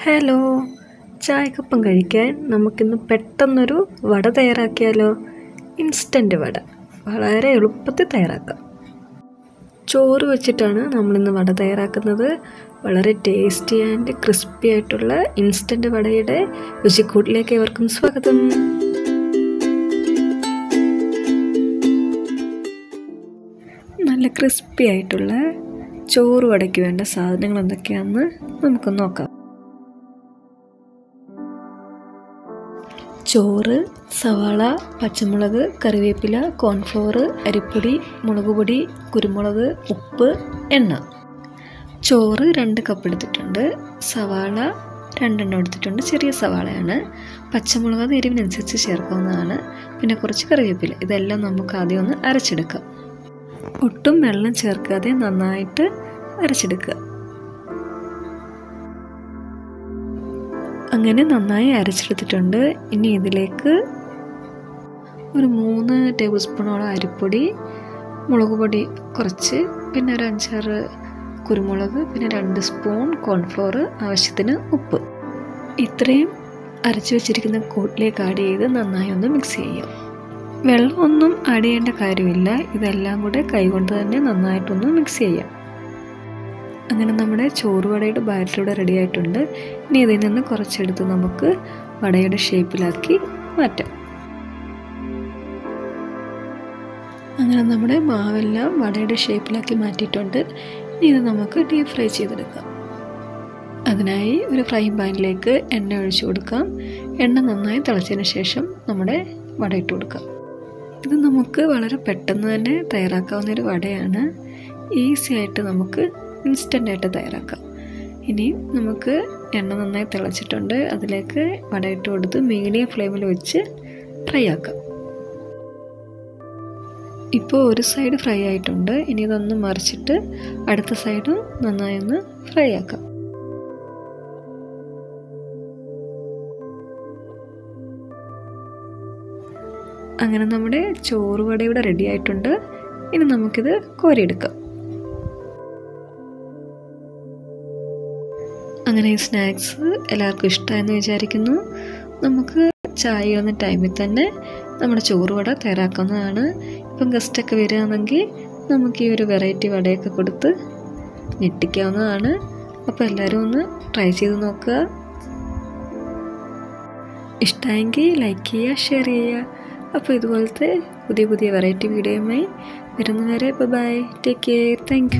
Hello ചായക്കൊപ്പം കഴിക്കാൻ നമുക്കിന്ന് പെട്ടെന്നൊരു വട തയ്യാറാക്കിയാലോ? ഇൻസ്റ്റന്റ് വട. വളരെ എളുപ്പത്തിൽ തയ്യാറാക്കാം. ചോറ് വെച്ചിട്ടാണ് നമ്മളിന്ന് വട തയ്യാറാക്കുന്നത്. വളരെ ടേസ്റ്റി ആൻഡ് ക്രിസ്പി ആയിട്ടുള്ള ഇൻസ്റ്റന്റ് വടയുടെ രുചിക്കൂട്ടിലേക്ക് ഏവർക്കും സ്വാഗതം. നല്ല ക്രിസ്പി ആയിട്ടുള്ള ചോറ് വടയ്ക്ക് വേണ്ട സാധനങ്ങൾ എന്തൊക്കെയാണെന്ന് നമുക്ക് നോക്കാം. ചോറ് സവാള പച്ചമുളക് കറിവേപ്പില കോൺഫ്ലോർ അരിപ്പൊടി മുളക് പൊടി കുരുമുളക് ഉപ്പ് എണ്ണ. ചോറ് രണ്ട് കപ്പ് എടുത്തിട്ടുണ്ട്. സവാള രണ്ടെണ്ണം എടുത്തിട്ടുണ്ട്. ചെറിയ സവാളയാണ്. പച്ചമുളക് അത് എരിവിനനുസരിച്ച് ചേർക്കാവുന്നതാണ്. പിന്നെ കുറച്ച് കറിവേപ്പില. ഇതെല്ലാം നമുക്ക് ആദ്യം ഒന്ന് അരച്ചെടുക്കാം. ഒട്ടും വെള്ളം ചേർക്കാതെ നന്നായിട്ട് അരച്ചെടുക്കുക. അങ്ങനെ നന്നായി അരച്ചെടുത്തിട്ടുണ്ട്. ഇനി ഇതിലേക്ക് ഒരു മൂന്ന് ടേബിൾ സ്പൂണോളം അരിപ്പൊടി മുളക് പൊടി കുറച്ച് പിന്നെ ഒരു അഞ്ചാറ് കുരുമുളക് പിന്നെ രണ്ട് സ്പൂൺ കോൺഫ്ലോർ ആവശ്യത്തിന് ഉപ്പ്. ഇത്രയും അരച്ച് വെച്ചിരിക്കുന്ന കൂട്ടിലേക്ക് ആഡ് ചെയ്ത് നന്നായി ഒന്ന് മിക്സ് ചെയ്യാം. വെള്ളമൊന്നും ആഡ് ചെയ്യേണ്ട കാര്യമില്ല. ഇതെല്ലാം കൂടെ കൈകൊണ്ട് തന്നെ നന്നായിട്ടൊന്ന് മിക്സ് ചെയ്യാം. അങ്ങനെ നമ്മുടെ ചോറ് വടയുടെ ബാറ്റർ ഇവിടെ റെഡി ആയിട്ടുണ്ട്. ഇനി ഇതിൽ നിന്ന് കുറച്ചെടുത്ത് നമുക്ക് വടയുടെ ഷേപ്പിലാക്കി മാറ്റാം. അങ്ങനെ നമ്മുടെ മാവെല്ലാം വടയുടെ ഷേപ്പിലാക്കി മാറ്റിയിട്ടുണ്ട്. ഇനി ഇത് നമുക്ക് ഡീപ് ഫ്രൈ ചെയ്തെടുക്കാം. അതിനായി ഒരു ഫ്രൈ പാനിലേക്ക് എണ്ണ ഒഴിച്ചു കൊടുക്കാം. എണ്ണ നന്നായി തിളച്ചതിന് ശേഷം നമ്മുടെ വട ഇട്ട് കൊടുക്കാം. ഇത് നമുക്ക് വളരെ പെട്ടെന്ന് തന്നെ തയ്യാറാക്കാവുന്ന ഒരു വടയാണ്. ഈസി ആയിട്ട് നമുക്ക് ഇൻസ്റ്റന്റ് ആയിട്ട് തയ്യാറാക്കാം. ഇനി നമുക്ക് എണ്ണ നന്നായി തിളച്ചിട്ടുണ്ട്. അതിലേക്ക് വടയിട്ട് കൊടുത്ത് മീഡിയം ഫ്ലെയിമിൽ വെച്ച് ഫ്രൈ ആക്കാം. ഇപ്പോൾ ഒരു സൈഡ് ഫ്രൈ ആയിട്ടുണ്ട്. ഇനി ഇതൊന്ന് മറിച്ചിട്ട് അടുത്ത സൈഡും നന്നായി ഒന്ന് ഫ്രൈ ആക്കാം. അങ്ങനെ നമ്മുടെ ചോറ് വടയിവിടെ റെഡി ആയിട്ടുണ്ട്. ഇനി നമുക്കിത് കോരിയെടുക്കാം. അങ്ങനെ സ്നാക്സ് എല്ലാവർക്കും ഇഷ്ടമായെന്ന് വിചാരിക്കുന്നു. നമുക്ക് ചായ ഇടുന്ന ടൈമിൽ തന്നെ നമ്മുടെ ചോറ് വട തയ്യാറാക്കുന്നതാണ്. ഇപ്പം ഗസ്റ്റൊക്കെ വരികയാണെങ്കിൽ നമുക്ക് ഈ ഒരു വെറൈറ്റി വടയൊക്കെ കൊടുത്ത് ഞെട്ടിക്കാവുന്നതാണ്. അപ്പോൾ എല്ലാവരും ഒന്ന് ട്രൈ ചെയ്ത് നോക്കുക. ഇഷ്ടമെങ്കിൽ ലൈക്ക് ചെയ്യുക ഷെയർ ചെയ്യുക. അപ്പോൾ ഇതുപോലത്തെ പുതിയ പുതിയ വെറൈറ്റി വീഡിയോയുമായി വരുന്നവരെ ബൈ ടേക്ക് കെയർ താങ്ക്